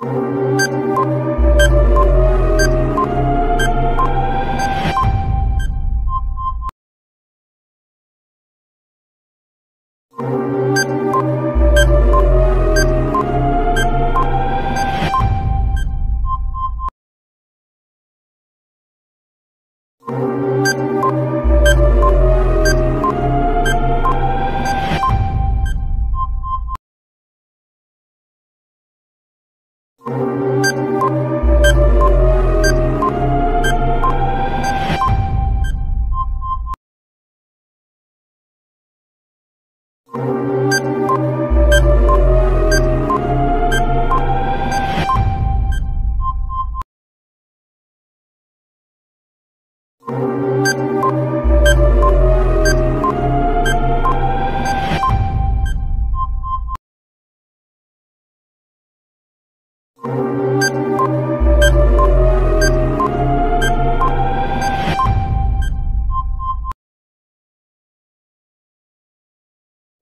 you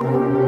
you